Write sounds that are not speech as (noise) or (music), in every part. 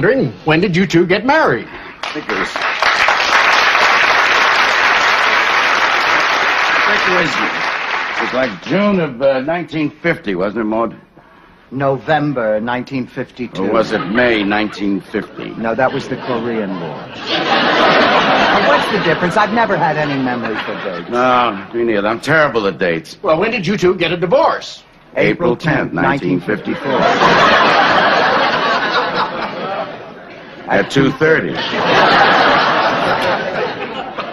wondering, when did you two get married? I think it was. I think it was. It was like June of uh, 1950, wasn't it, Maud? November 1952. Or was it May 1950? No, that was the Korean War. What's the difference? I've never had any memory for dates. No, me neither. I'm terrible at dates. Well, when did you two get a divorce? April 10th, 1954. At 2.30.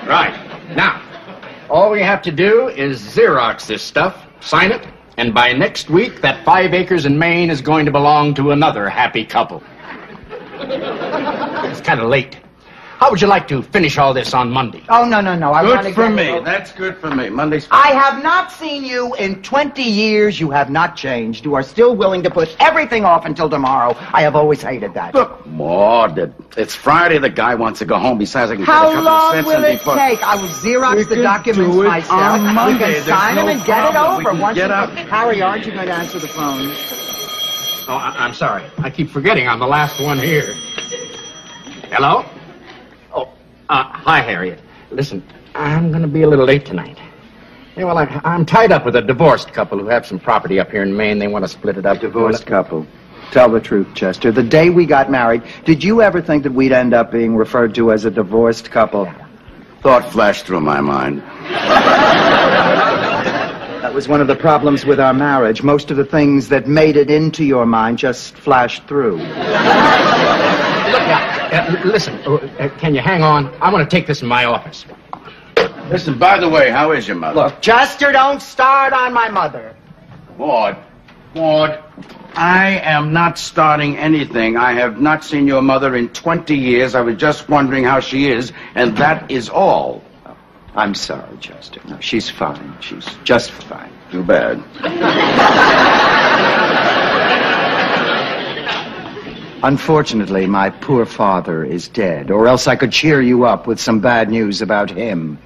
Right. Now, all we have to do is Xerox this stuff, sign it, and by next week, that five acres in Maine is going to belong to another happy couple. It's kind of late. How would you like to finish all this on Monday? Oh, no, no, no. I wanna Good for get- me. That's good for me. Monday's... I have not seen you in 20 years. You have not changed. You are still willing to put everything off until tomorrow. I have always hated that. Look, Maud, it's Friday. The guy wants to go home. Besides, I can get a How couple of long cents will it before- take? I will Xerox We the can documents do it myself. on Monday. We can There's sign them no and get it problem. We over. can Once get you- out. Harry, aren't you going to answer the phone? Oh, I- I'm sorry. I keep forgetting I'm the last one here. Hello? Uh, hi, Harriet. Listen, I'm going to be a little late tonight. Yeah, well, I, I'm tied up with a divorced couple who have some property up here in Maine. They want to split it up. A Divorced couple. Tell the truth, Chester. The day we got married, did you ever think that we'd end up being referred to as a divorced couple? Thought flashed through my mind. (laughs) That was one of the problems with our marriage. Most of the things that made it into your mind just flashed through. (laughs) Look, now, uh, listen, uh, uh, can you hang on? I want to take this in my office. Listen, by the way, how is your mother? Look, Chester, don't start on my mother. Maud, Maud, I am not starting anything. I have not seen your mother in 20 years. I was just wondering how she is, and that is all. I'm sorry, Chester. No, she's fine. She's just fine. Too bad. (laughs) Unfortunately, my poor father is dead, or else I could cheer you up with some bad news about him.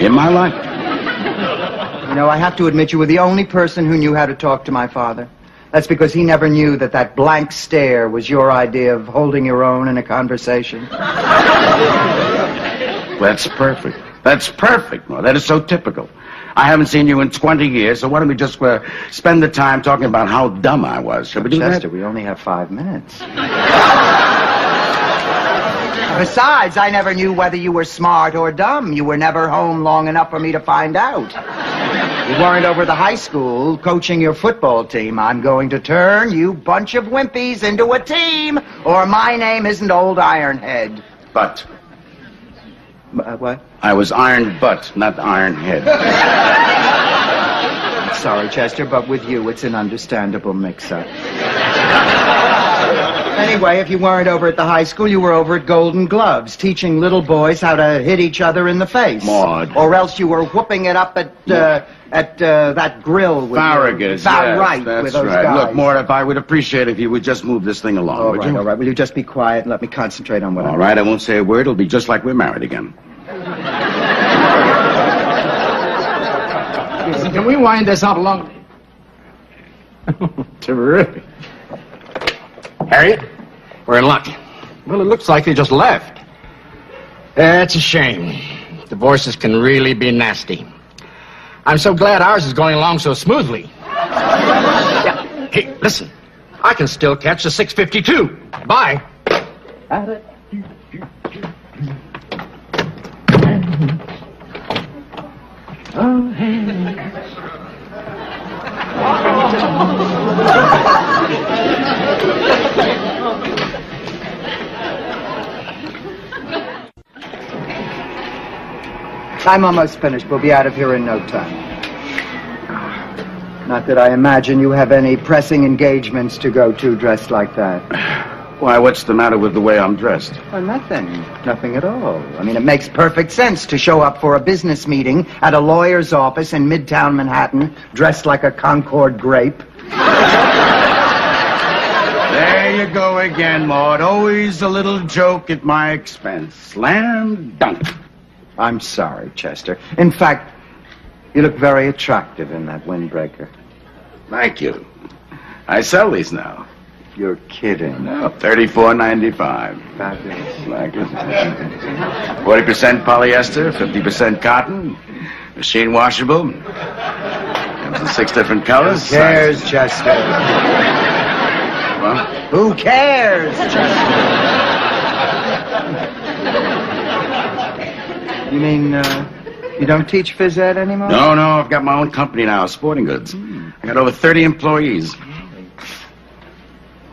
In my life. You know, I have to admit you were the only person who knew how to talk to my father. That's because he never knew that that blank stare was your idea of holding your own in a conversation. That's perfect. That's perfect, Maud. That is so typical. I haven't seen you in 20 years, so why don't we just uh, spend the time talking about how dumb I was? Shall we do Chester, that? we only have five minutes. (laughs) Besides, I never knew whether you were smart or dumb. You were never home long enough for me to find out. You weren't over the high school coaching your football team. I'm going to turn you bunch of wimpies into a team, or my name isn't Old Ironhead. But Uh, what? I was iron butt, not iron head. (laughs) Sorry, Chester, but with you, it's an understandable mix-up. (laughs) Anyway, if you weren't over at the high school, you were over at Golden Gloves, teaching little boys how to hit each other in the face. Maud. Or else you were whooping it up at uh, at uh, that grill with Farragus, Your, yes, right, that's with those right. guys. Look, Maud, if I would appreciate if you would just move this thing along, All would right, you? all right. Will you just be quiet and let me concentrate on what All I'm right, I won't say a word. It'll be just like we're married again. Can we wind this up along? (laughs) Terrific. Harriet, we're in luck. Well, it looks like they just left. That's a shame. Divorces can really be nasty. I'm so glad ours is going along so smoothly. Yeah. Hey, listen. I can still catch the 652. Bye. Oh, I'm almost finished. We'll be out of here in no time. Not that I imagine you have any pressing engagements to go to dressed like that. (sighs) Why, what's the matter with the way I'm dressed? Well, nothing. Nothing at all. I mean, it makes perfect sense to show up for a business meeting at a lawyer's office in Midtown Manhattan dressed like a Concord grape. You go again, Maud. Always a little joke at my expense. Slam dunk. I'm sorry, Chester. In fact, you look very attractive in that windbreaker. Thank you. I sell these now. You're kidding. No, thirty-four ninety-five. Fabulous. Forty percent polyester, fifty percent cotton, machine washable. Comes in six different colors. Who cares, Chester? Well, Who cares, You mean, uh, you don't teach phys ed anymore? no, no, I've got my own company now, Sporting Goods. I got over thirty employees.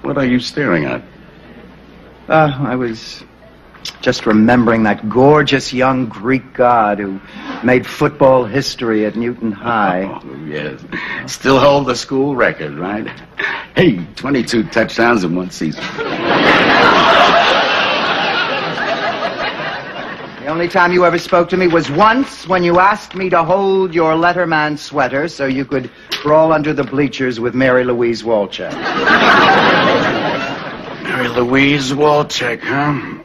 What are you staring at? Uh, I was just remembering that gorgeous young Greek god who made football history at Newton High. (laughs) Oh, yes. Still hold the school record, right? Hey, 22 touchdowns in one season. The only time you ever spoke to me was once when you asked me to hold your Letterman sweater so you could crawl under the bleachers with Mary Louise Walchek. Mary Louise Walchek, huh?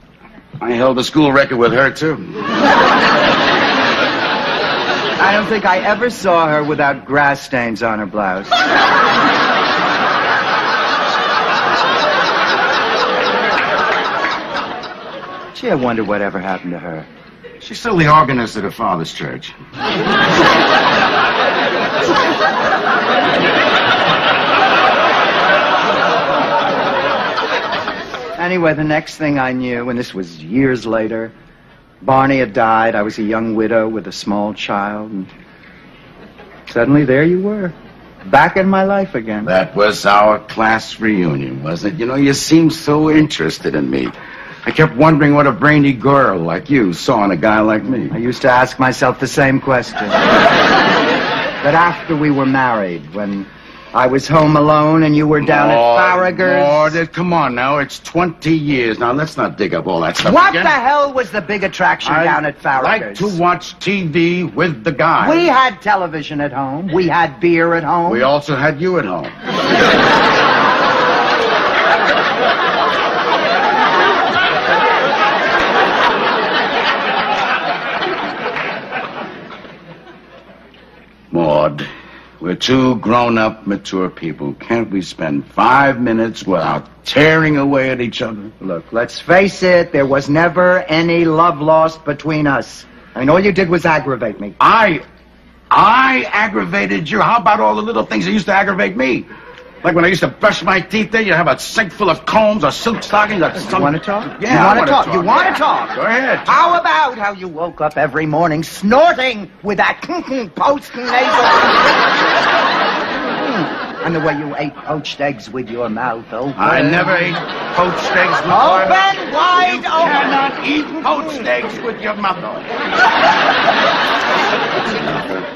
I held the school record with her, too. I don't think I ever saw her without grass stains on her blouse. Gee, I wonder whatever happened to her. She's still the organist at her father's church. Anyway, the next thing I knew, and this was years later, Barney had died. I was a young widow with a small child, and suddenly there you were, back in my life again. That was our class reunion, wasn't it? You know, you seemed so interested in me. I kept wondering what a brainy girl like you saw in a guy like me. I used to ask myself the same question. (laughs) but after we were married, when I was home alone and you were down Lord, at Farragher's. Lord, it- come on now. It's 20 years. Now, let's not dig up all that stuff What again. the hell was the big attraction I down at like to watch TV with the guy. We had television at home. We had beer at home. We also had you at home. (laughs) Maud, we're two grown-up, mature people. Can't we spend five minutes without tearing away at each other? Look, let's face it, there was never any love lost between us. I mean, all you did was aggravate me. I, I aggravated you. How about all the little things that used to aggravate me? Like when I used to brush my teeth there, you'd have a sink full of combs or silk stockings. Or some... You want to talk? Yeah, you want to talk? You want Yeah. to talk? Go ahead. How about how you woke up every morning snorting with that post nasal? Hmm. and the way you ate poached eggs with your mouth open. I never ate poached eggs before. Open wide You open. cannot eat poached eggs with your mouth open.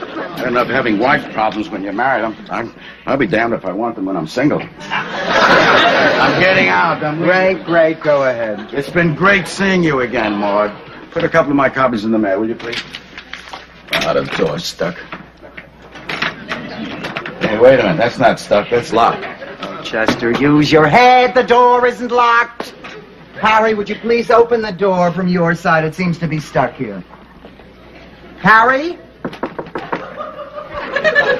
(laughs) I end up having wife problems when you're married. I'm, I'm, I'll be damned if I want them when I'm single. I'm getting out. I'm Great, great. Go ahead. It's been great seeing you again, Maud. Put a couple of my copies in the mail, will you, please? Ah, the door's stuck. Hey, wait a minute. That's not stuck. That's locked. Chester, use your head. The door isn't locked. Harry, would you please open the door from your side? It seems to be stuck here. Harry?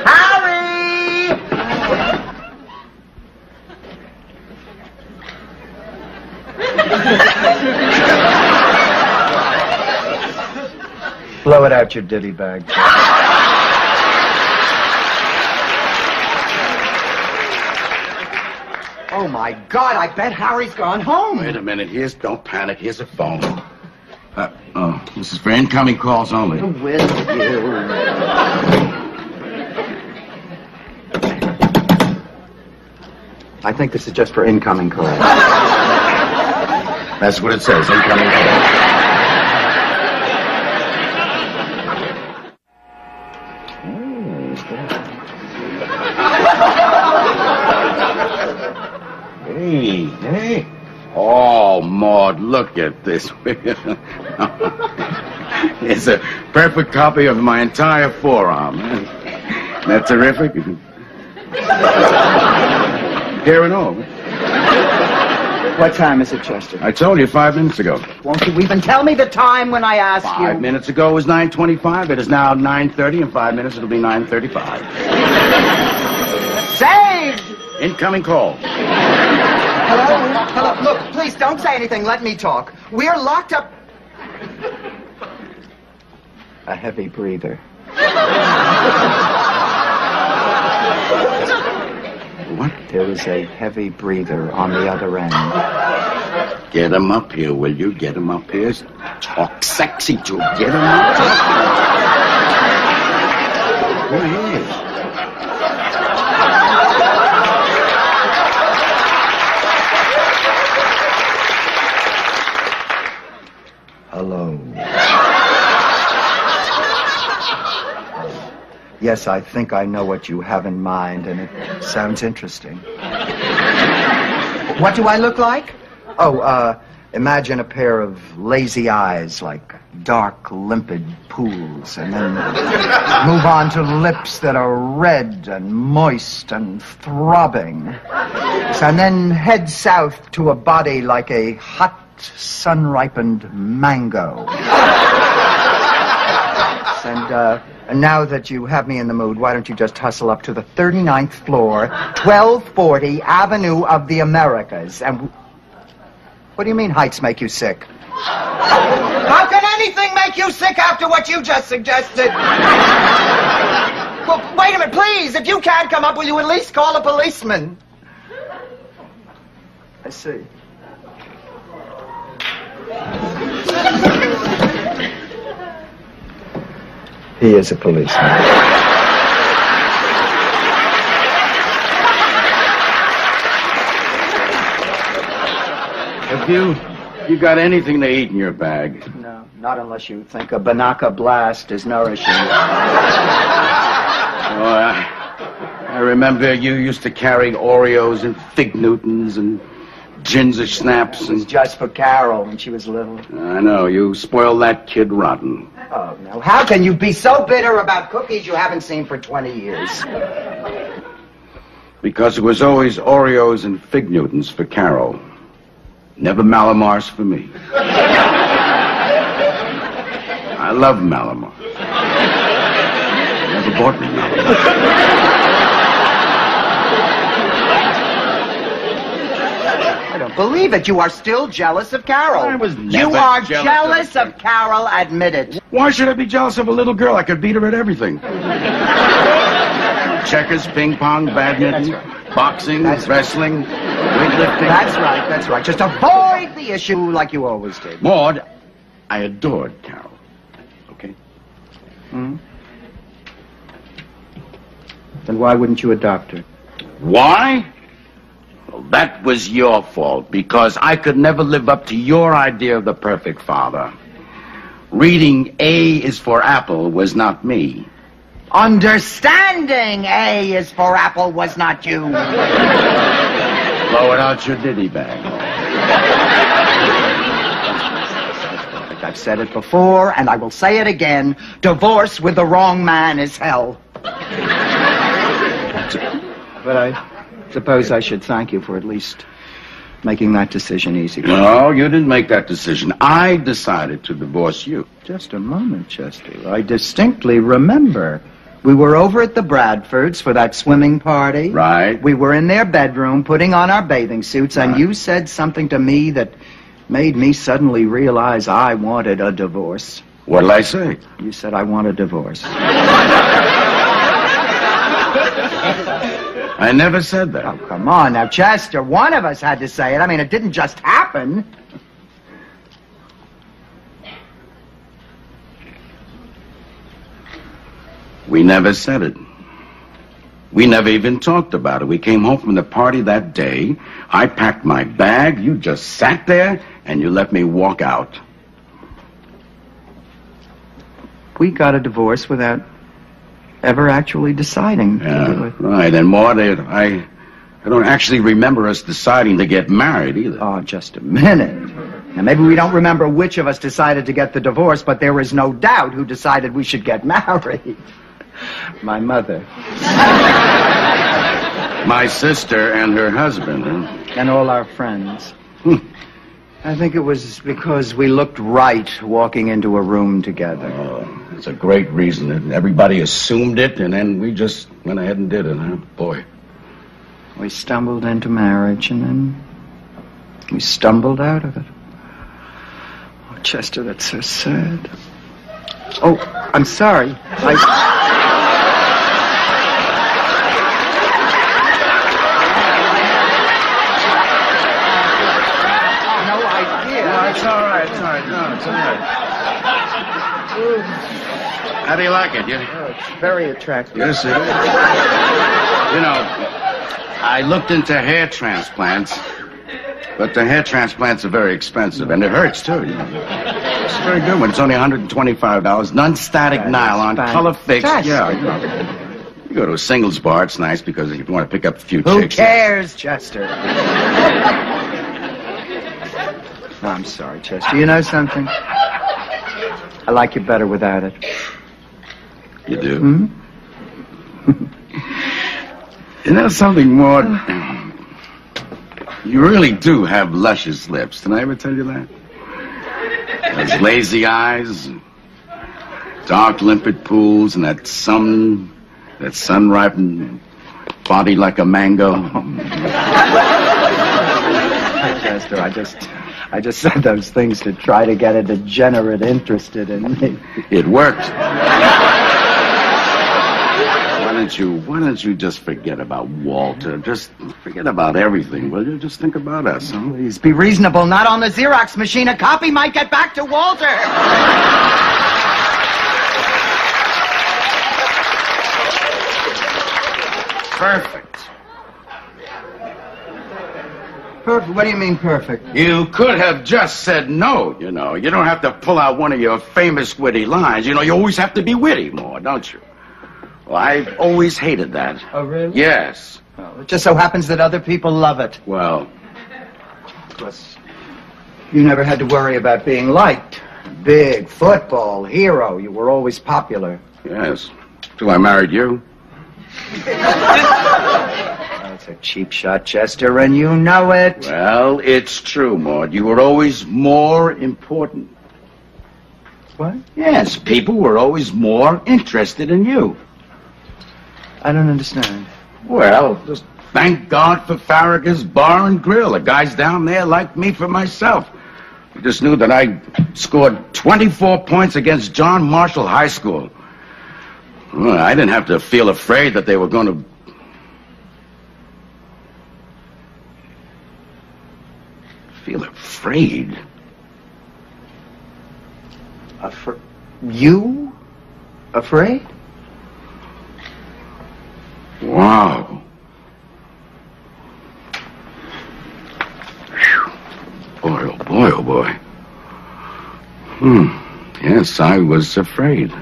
Harry! Blow it out your ditty bag. Oh my God, I bet Harry's gone home. Wait a minute. Here's, don't panic. Here's a phone. Uh, oh, this is for incoming calls only. With you. I think this is just for incoming calls. That's what it says, incoming calls. Hey, hey. Oh, Maud, look at this. (laughs) it's a perfect copy of my entire forearm. Isn't that terrific? (laughs) Here and all. What time is it, Chester? I told you five minutes ago. Won't you even tell me the time when I ask Five you? minutes ago it was 9.25. It is now 9.30. In five minutes it'll be 9.35. Saved! Incoming call. Hello? Hello? Look, please don't say anything. Let me talk. We're locked up. A heavy breather. (laughs) What? There was a heavy breather on the other end. Get him up here, will you? Get him up here. Talk sexy to him. Get him up. Go ahead. Hello. Yes, I think I know what you have in mind, and it sounds interesting. What do I look like? Oh, uh, imagine a pair of lazy eyes like dark, limpid pools, and then move on to lips that are red and moist and throbbing. And then head south to a body like a hot, sun ripened mango. And, uh, now that you have me in the mood, why don't you just hustle up to the 39th floor, 1240 Avenue of the Americas, and... What do you mean heights make you sick? How can anything make you sick after what you just suggested? well, wait a minute, please. If you can't come up, will you at least call a policeman? I see. He is a policeman. Have you, you got anything to eat in your bag? No, not unless you think a Binaca blast is nourishing. Oh, I, I remember you used to carry Oreos and Fig Newtons and ginger snaps It was and... just for Carol when she was little. I know, you spoiled that kid rotten. Oh, no. How can you be so bitter about cookies you haven't seen for 20 years? Because it was always Oreos and Fig Newtons for Carol. Never Mallomars for me. I love Mallomar. Never bought me Mallomar. I don't believe it. You are still jealous of Carol. I was You never are jealous of jealous her. of Carol. Admit it. Why should I be jealous of a little girl? I could beat her at everything. (laughs) Checkers, ping pong, badminton, That's boxing, That's right. wrestling, weightlifting. That's right. That's right. Just avoid the issue like you always did. Maud, I adored Carol. Okay? Hmm? Then why wouldn't you adopt her? Why? Well, that was your fault because I could never live up to your idea of the perfect father. Reading A is for apple was not me. Understanding A is for Apple was not you. Blow it out your ditty bag. I've said it before, and I will say it again. Divorce with the wrong man is hell. But I suppose I should thank you for at least making that decision easy. No, you didn't make that decision. I decided to divorce you. Just a moment, Chester. I distinctly remember. We were over at the Bradfords for that swimming party. Right. We were in their bedroom putting on our bathing suits, and you said something to me that made me suddenly realize I wanted a divorce. What'll I say? You said I want a divorce. (laughs) I never said that. Oh, come on now, Chester. One of us had to say it. I mean, it didn't just happen. We never said it. We never even talked about it. We came home from the party that day. I packed my bag. You just sat there and you let me walk out. We got a divorce without ever actually deciding to do Yeah, it. right. And Maud, I, I don't actually remember us deciding to get married either. Oh, just a minute. Now, maybe we don't remember which of us decided to get the divorce, but there is no doubt who decided we should get (laughs) married. My mother. (laughs) My sister and her husband. Huh? And all our friends. Hmm. I think it was because we looked right walking into a room together. Oh, it's a great reason. And everybody assumed it, and then we just went ahead and did it, huh? Boy. We stumbled into marriage and then we stumbled out of it. Oh, Chester, that's so sad. Oh, I'm sorry. I. No idea. No, it's all right. It's all right. No, it's all right. How do you like it? You, Oh, it's very attractive. yes, it is. You know, I looked into hair transplants, but the hair transplants are very expensive, and it hurts too. You know. It's very good one. It's only $125. Non-static is nylon, color fixed. Yeah, you know. You go to a singles bar, it's nice because if you want to pick up a few Who chicks. cares, Chester? No, I'm sorry, Chester. You know something? I like you better without it. You do? Hmm? (laughs) You know something more? You really do have luscious lips. Did I ever tell you that? Those lazy eyes, dark limpid pools, and that sun, that sun-ripened body like a mango. (laughs) Chester, I just, I just said those things to try to get a degenerate interested in me. It worked. Why don't you, why don't you just forget about Walter? Just forget about everything, will you? Just think about us, huh? Please be reasonable. Not on the Xerox machine. A copy might get back to Walter. Perfect. Perfect. What do you mean perfect? You could have just said no, you know. You don't have to pull out one of your famous witty lines. You know, you always have to be witty more, don't you? Well, I've always hated that. Oh, really? Yes. Well, it just so happens that other people love it. Well, Plus, you never had to worry about being liked. Big football hero. You were always popular. yes. Till I married you. (laughs) That's a cheap shot, Chester, and you know it. Well, it's true, Maud. You were always more important. What? Yes, people were always more interested in you. I don't understand. Well, just thank God for Farragut's Bar and Grill. The guys down there like me for myself. I just knew that I scored 24 points against John Marshall High School. Well, I didn't have to feel afraid that they were going to. Feel afraid? Afra- you? Afraid? Wow. Boy, oh boy, oh boy. Hmm. Yes, I was afraid.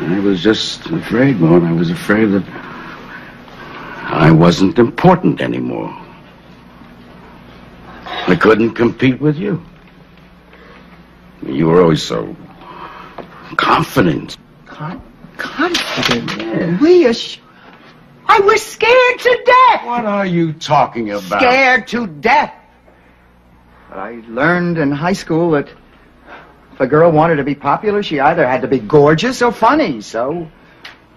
I was just afraid, Maud. I was afraid that I wasn't important anymore. I couldn't compete with you. You were always so confident. Con- confident. We ass- I was scared to death. What are you talking about? Scared to death. But I learned in high school that if a girl wanted to be popular, she either had to be gorgeous or funny. So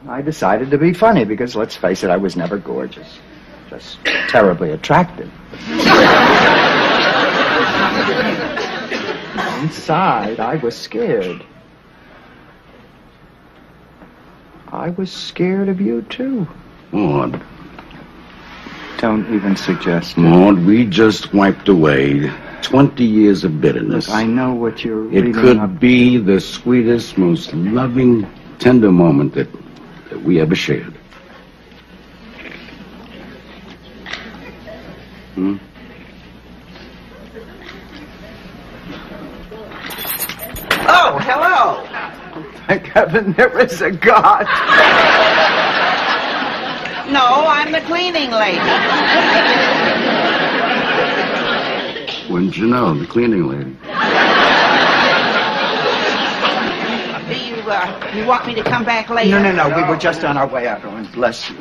I decided to be funny because, let's face it, I was never gorgeous. Just terribly attractive. (laughs) Inside, I was scared. I was scared of you, too. Maud, Don't even suggest it. Maud, we just wiped away 20 years of bitterness. Look, I know what you're It could up- be the sweetest, most loving, tender moment that, that we ever shared. Hmm? Oh, hello. (laughs) Thank heaven there is a God. No, I'm the cleaning lady. Wouldn't you know, the cleaning lady? Do you, uh, you want me to come back later? No, no, no. We were just on our way out. Oh, bless you.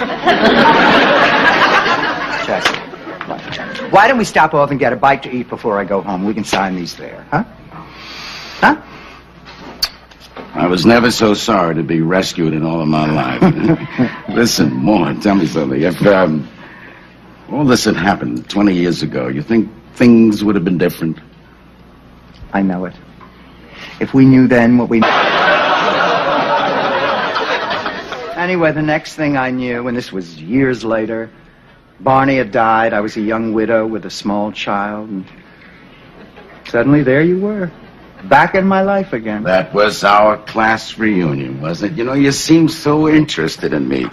(laughs) Chester, why don't we stop off and get a bite to eat before I go home? We can sign these there, huh? Huh? I was never so sorry to be rescued in all of my life. (laughs) Listen, Maud, tell me something. If um, all this had happened 20 years ago, you think things would have been different? I know it. If we knew then what we (laughs) Anyway, the next thing I knew, and this was years later, Barney had died. I was a young widow with a small child. And suddenly there you were, back in my life again. That was our class reunion, wasn't it? You know, you seemed so interested in me.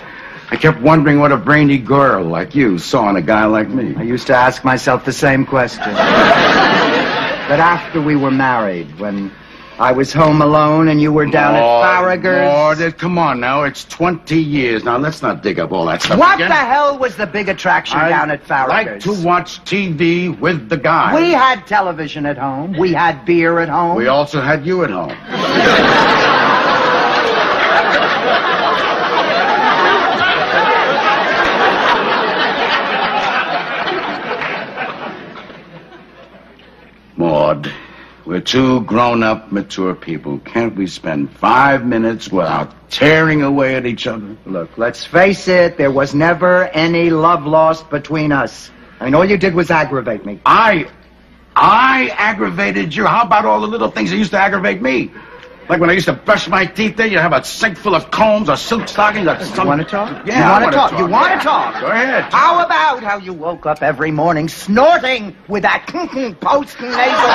I kept wondering what a brainy girl like you saw in a guy like me. I used to ask myself the same question. (laughs) but after we were married, when I was home alone and you were down at Farragher's. Lord, come on now. It's 20 years. Now, let's not dig up all that stuff What again. the hell was the big attraction I down at like Farragher's? to watch TV with the guy. We had television at home. We had beer at home. We also had you at home. (laughs) Maud, we're two grown-up, mature people. Can't we spend five minutes without tearing away at each other? Look, let's face it, there was never any love lost between us. I mean, all you did was aggravate me. I, I aggravated you. How about all the little things that used to aggravate me? Like when I used to brush my teeth there, you'd have a sink full of combs or silk stockings. Or You want to talk? Yeah, you I want wanna talk? talk. You want to talk? Go ahead. How about how you woke up every morning snorting with that post nasal?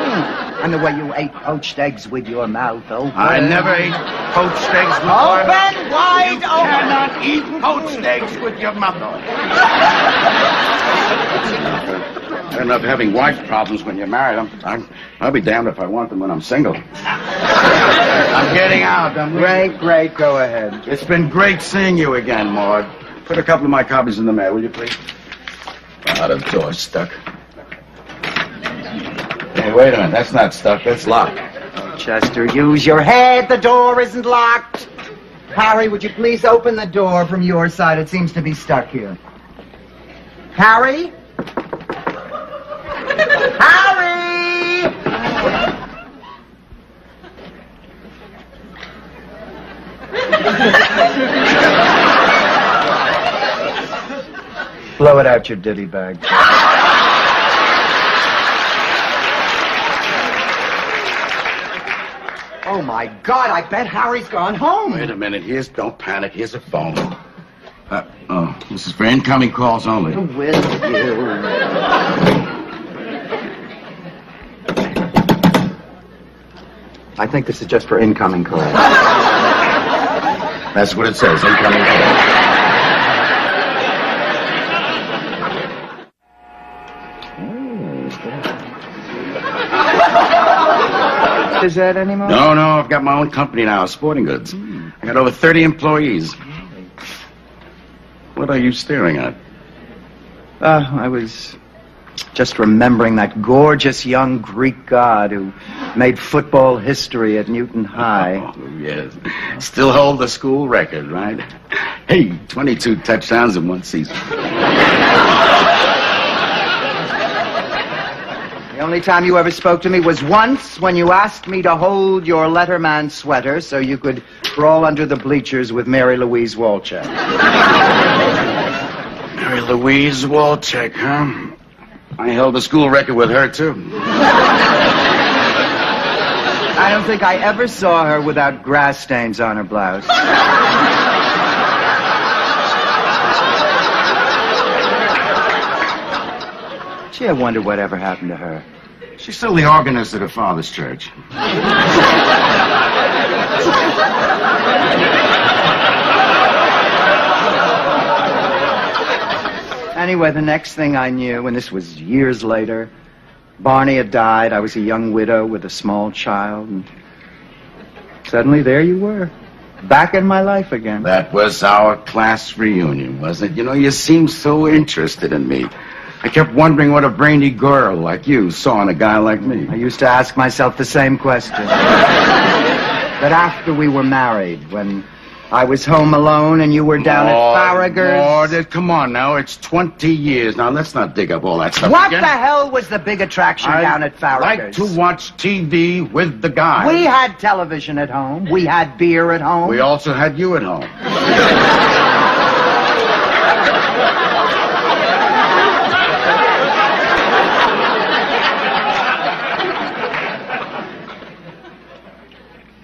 Hmm. and the way you ate poached eggs with your mouth open. I never ate poached eggs with my mouth Open wide You open. cannot eat poached eggs with your mouth open. (laughs) Enough having wife problems when you're married. I'm, I'm, I'll be damned if I want them when I'm single. I'm getting out. I'm Great, great. Go ahead. It's been great seeing you again, Maud. Put a couple of my copies in the mail, will you, please? Ah, the door's stuck. Hey, wait a minute. That's not stuck. That's locked. Chester, use your head. The door isn't locked. Harry, would you please open the door from your side? It seems to be stuck here. Harry? Harry! Blow it out your ditty bag. Oh my God, I bet Harry's gone home. Wait a minute. Here's, don't panic. Here's a phone. Uh, oh, this is for incoming calls only. With you. I think this is just for incoming calls. That's what it says. Incoming calls. Is that anymore? No, no, I've got my own company now, Sporting Goods. I got over 30 employees. What are you staring at? Uh, I was just remembering that gorgeous young Greek god who made football history at Newton High. (laughs) Oh, yes. Still hold the school record, right? Hey, 22 touchdowns in one season. The only time you ever spoke to me was once when you asked me to hold your Letterman sweater so you could crawl under the bleachers with Mary Louise Walchek. (laughs) Mary Louise Walchek, huh? I held the school record with her, too. I don't think I ever saw her without grass stains on her blouse. Gee, I wonder whatever happened to her. She's still the organist at her father's church. (laughs) Anyway, the next thing I knew, and this was years later, Barney had died. I was a young widow with a small child. And suddenly there you were, back in my life again. That was our class reunion, wasn't it? You know, you seemed so interested in me. I kept wondering what a brainy girl like you saw in a guy like me. I used to ask myself the same question. (laughs) but after we were married, when I was home alone and you were down at Maud, Farragher's. Maud, come on now. It's 20 years. Now, let's not dig up all that stuff What again. the hell was the big attraction I down at like to watch TV with the guys. We had television at home. We had beer at home. We also had you at home. (laughs)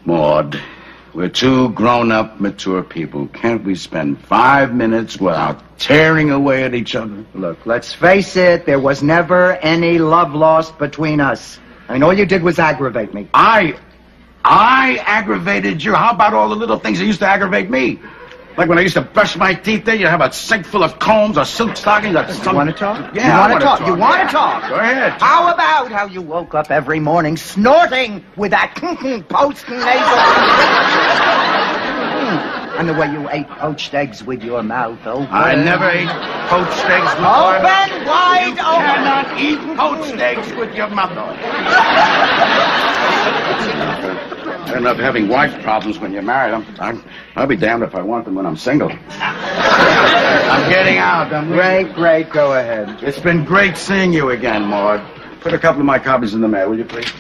Maud, we're two grown-up, mature people. Can't we spend five minutes without tearing away at each other? Look, let's face it, there was never any love lost between us. I mean, all you did was aggravate me. I, I aggravated you. How about all the little things that used to aggravate me? Like when I used to brush my teeth there, you'd have a sink full of combs or silk stockings. Or some... You want to talk? Yeah, you I want to talk? You want Yeah. to talk? Go ahead. How about how you woke up every morning snorting with that post nasal? Hmm. and the way you ate poached eggs with your mouth open. I never ate poached eggs with my Open wide You open. cannot eat poached eggs with your mouth open. (laughs) End up having wife problems when you're married. I'm, I'm, I'll be damned if I want them when I'm single. I'm getting out. I'm Great, great. Go ahead. It's been great seeing you again, Maud. Put a couple of my copies in the mail, will you, please?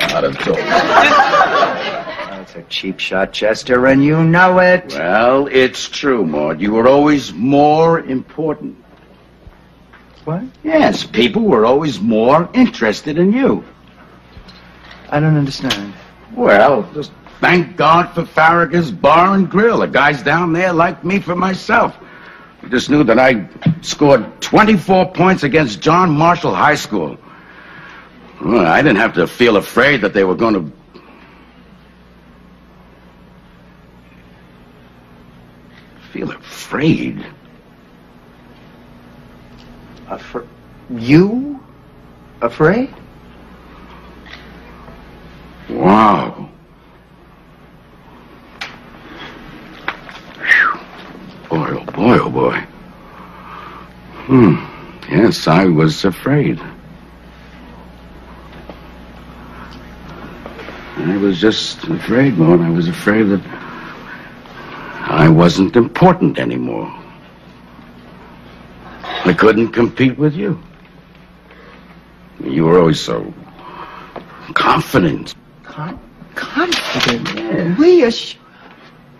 Out of talk. That's a cheap shot, Chester, and you know it. Well, it's true, Maud. You were always more important. What? Yes, people were always more interested in you. I don't understand. Well, just thank God for Farragut's Bar and Grill. The guys down there like me for myself. I just knew that I scored 24 points against John Marshall High School. Well, I didn't have to feel afraid that they were going to. Feel afraid? Afra- you? Afraid? Wow. Boy, oh boy, oh boy. Hmm. Yes, I was afraid. I was just afraid, Lord. I was afraid that I wasn't important anymore. I couldn't compete with you. You were always so confident. Con- confident. Reass-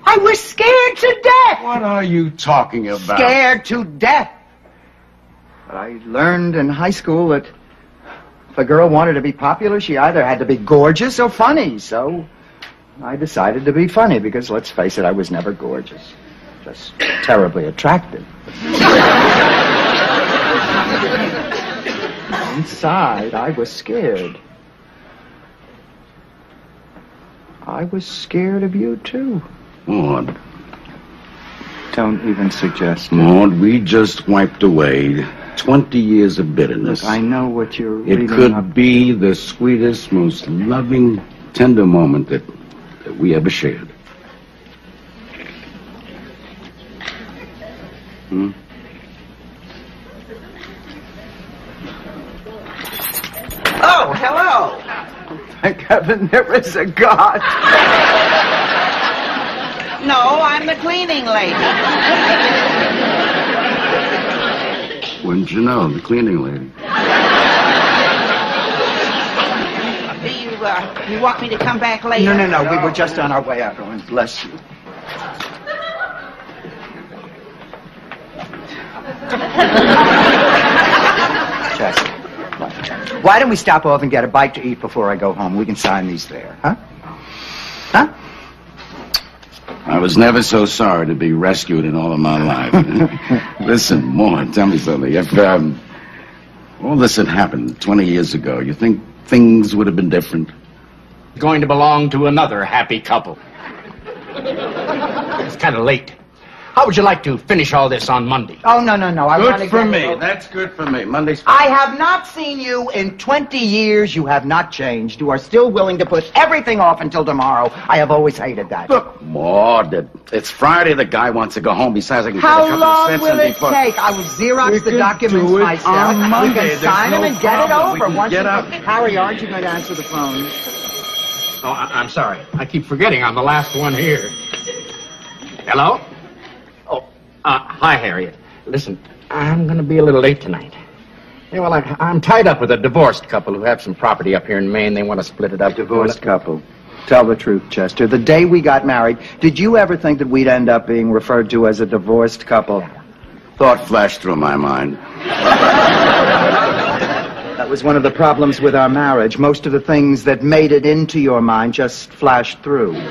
I was scared to death. What are you talking about? Scared to death. But I learned in high school that if a girl wanted to be popular, she either had to be gorgeous or funny. So I decided to be funny because, let's face it, I was never gorgeous. Just terribly attractive. (laughs) Inside, I was scared. I was scared of you, too. Maud, Don't even suggest it. Maud, we just wiped away 20 years of bitterness. Look, I know what you're it reading could up. be the sweetest, most loving, tender moment that, that we ever shared. Hmm? Oh, hello. (laughs) Thank heaven there is a God. No, I'm the cleaning lady. Wouldn't you know, the cleaning lady? Do you, uh, you want me to come back later? No, no, no. We were just on our way out. Oh, bless you. (laughs) Chester, why don't we stop off and get a bite to eat before I go home? We can sign these there, huh? Huh? I was never so sorry to be rescued in all of my life. (laughs) Listen, Maud, tell me something. If um, all this had happened 20 years ago, you think things would have been different? Going to belong to another happy couple. It's kind of late. How would you like to finish all this on Monday? Oh, no, no, no. I wanna Good for get me. over- That's good for me. Monday's. I have not seen you in 20 years. You have not changed. You are still willing to put everything off until tomorrow. I have always hated that. Look, Maud, it's Friday. The guy wants to go home. Besides, I can get a How couple of long cents will it before- take? I will Xerox We the can documents do it myself. on we Monday. can There's sign them no and get it problem. We over. can Once get you- up. Harry, aren't you going to answer the phone? Oh, I- I'm sorry. I keep forgetting I'm the last one here. Hello? Uh, hi, Harriet. Listen, I'm going to be a little late tonight. Yeah, well, I, I'm tied up with a divorced couple who have some property up here in Maine. They want to split it up. A Divorced couple. Tell the truth, Chester. The day we got married, did you ever think that we'd end up being referred to as a divorced couple? Yeah. Thought flashed through my mind. (laughs) That was one of the problems with our marriage. Most of the things that made it into your mind just flashed through. (laughs) Look,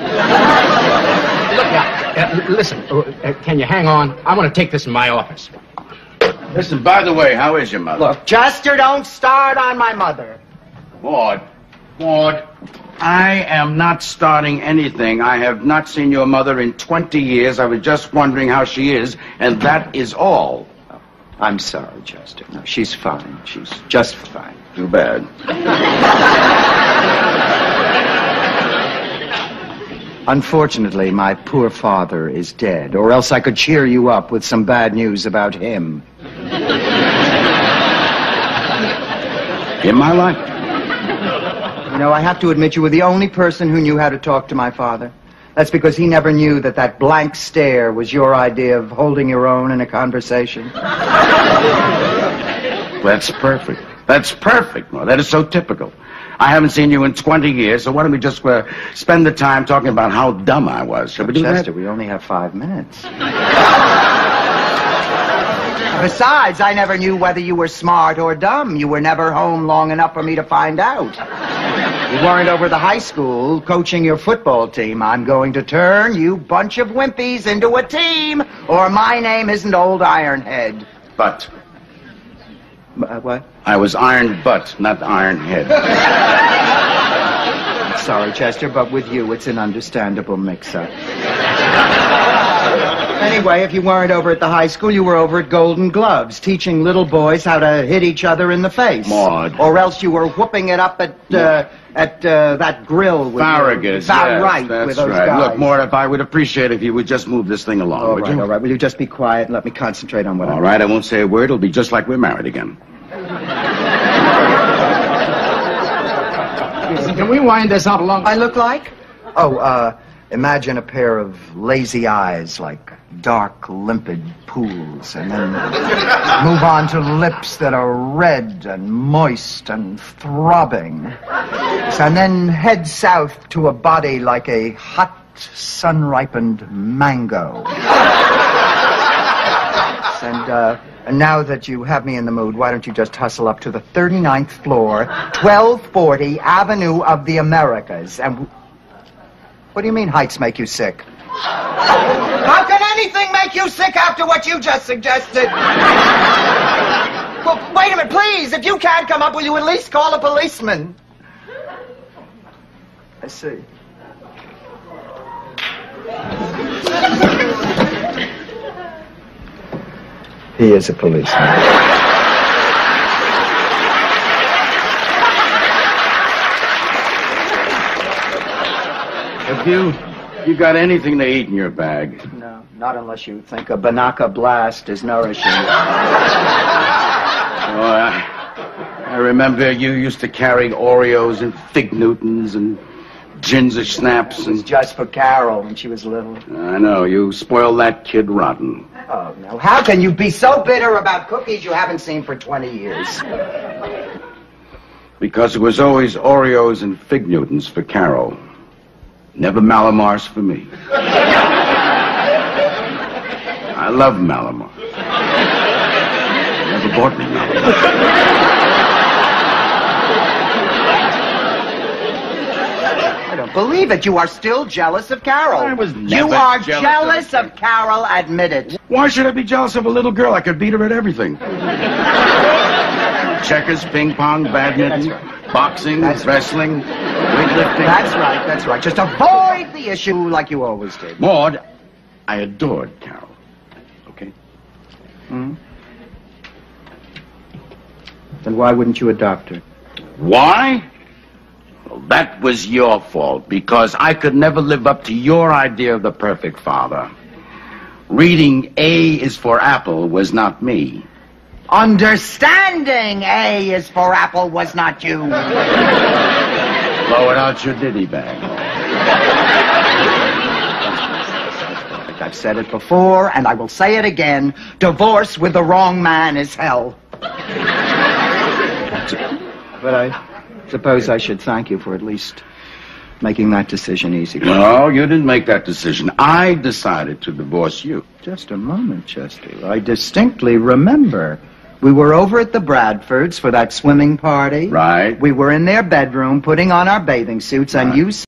now, uh, listen, uh, uh, can you hang on? I'm going to take this in my office. Listen, by the way, how is your mother? Look, Chester, don't start on my mother. Maud, Maud, I am not starting anything. I have not seen your mother in 20 years. I was just wondering how she is, and that is all. I'm sorry, Chester. No, she's fine. She's just fine. Too bad. (laughs) Unfortunately, my poor father is dead, or else I could cheer you up with some bad news about him. In my life. You know, I have to admit you were the only person who knew how to talk to my father. That's because he never knew that that blank stare was your idea of holding your own in a conversation. That's perfect. That's perfect. That is so typical. I haven't seen you in 20 years, so why don't we just uh, spend the time talking about how dumb I was? Shall we do Chester, that? we only have five minutes. Besides, I never knew whether you were smart or dumb. You were never home long enough for me to find out. You weren't over the high school coaching your football team. I'm going to turn you bunch of wimpies into a team, or my name isn't Old Ironhead. But Uh, what? I was iron butt, not iron head. (laughs) Sorry, Chester, but with you, it's an understandable mix-up. Anyway, if you weren't over at the high school, you were over at Golden Gloves, teaching little boys how to hit each other in the face. Maud. Or else you were whooping it up at uh, at uh, that grill with Farragus. About yes, right that's with those right. guys. Look, Mort, if I would appreciate if you would just move this thing along, All would right, you? all right. Will you just be quiet and let me concentrate on what All I'm right, I won't say a word. It'll be just like we're married again. Listen, can we wind this up along? I look like? Oh, uh, imagine a pair of lazy eyes like dark, limpid pools, and then (laughs) move on to lips that are red and moist and throbbing. And then head south to a body like a hot, sun-ripened mango. (laughs) And, uh, and now that you have me in the mood, why don't you just hustle up to the 39th floor, 1240 Avenue of the Americas, and... w- What do you mean heights make you sick? (laughs) How can anything make you sick after what you just suggested? well, wait a minute, please. If you can't come up, will you at least call a policeman? I see. He is a policeman. Have you, you got anything to eat in your bag? No, not unless you think a Binaca blast is nourishing. Oh, I, I remember you used to carry Oreos and Fig Newtons and ginger snaps It was and... just for Carol when she was little. I know, you spoiled that kid rotten. Oh, no. How can you be so bitter about cookies you haven't seen for 20 years? Because it was always Oreos and Fig Newtons for Carol. Never Mallomars for me. I love Mallomar. Never bought me Mallomar. I don't believe it. You are still jealous of Carol. I was never You are jealous jealous of of Carol, admit it. Why should I be jealous of a little girl? I could beat her at everything. (laughs) Checkers, ping pong, badminton, boxing, That's- wrestling, weightlifting. That's right, that's right. Just avoid the issue like you always did. Maud, I adored Carol. Okay? Hmm? Then why wouldn't you adopt her? Why? Well, that was your fault because I could never live up to your idea of the perfect father. Reading A is for apple was not me. Understanding A is for apple was not you. (laughs) Blow it out your ditty bag. I've said it before, and I will say it again. Divorce with the wrong man is hell. But I suppose I should thank you for at least making that decision easy. No, you didn't make that decision. I decided to divorce you. Just a moment, Chester. I distinctly remember. We were over at the Bradfords for that swimming party. Right. We were in their bedroom putting on our bathing suits, and you